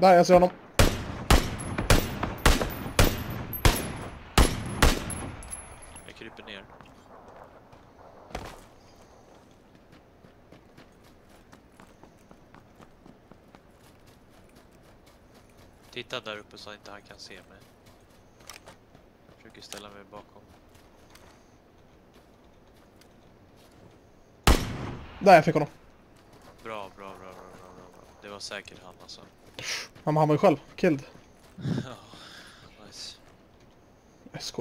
Där, jag ser honom. Jag kryper ner. Titta där uppe så att inte han kan se mig. Försöker ställa mig bakom. Där, jag fick honom. Var säkert han alltså. Ja, men han var ju själv. Killed.